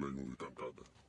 lei não determinada.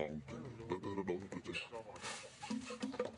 gewoon. Dat, dat, dat,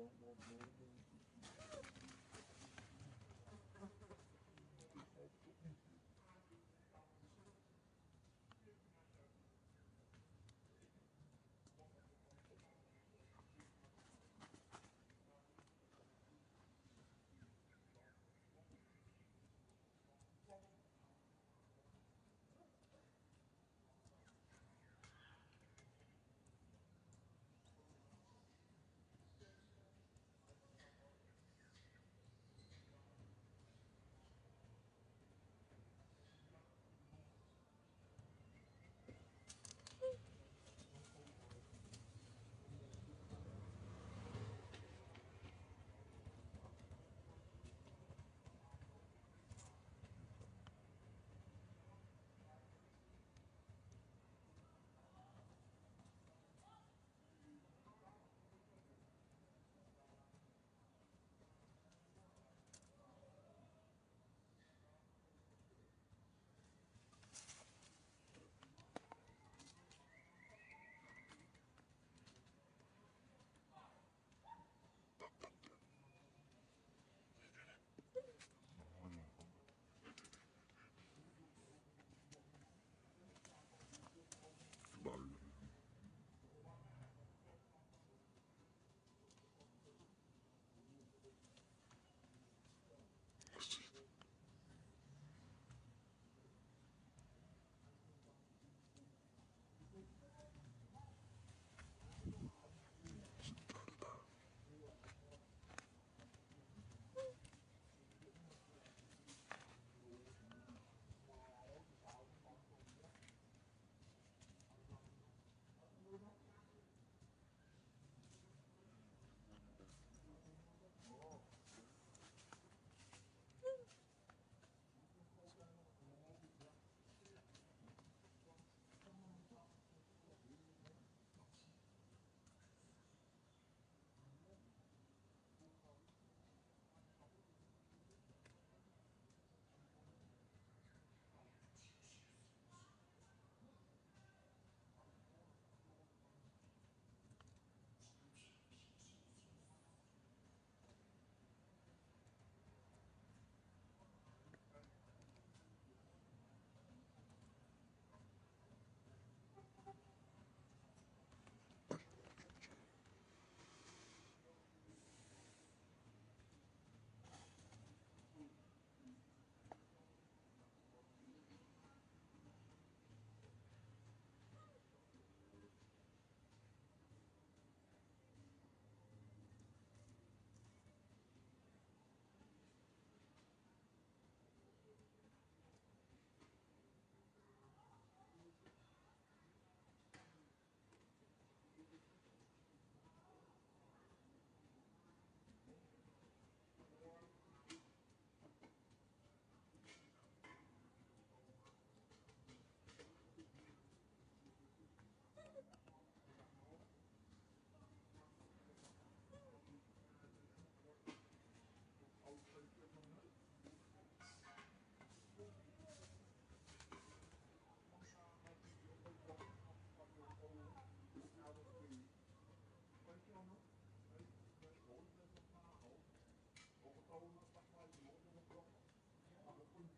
that one more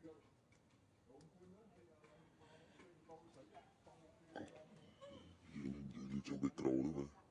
Io non c'ho metro,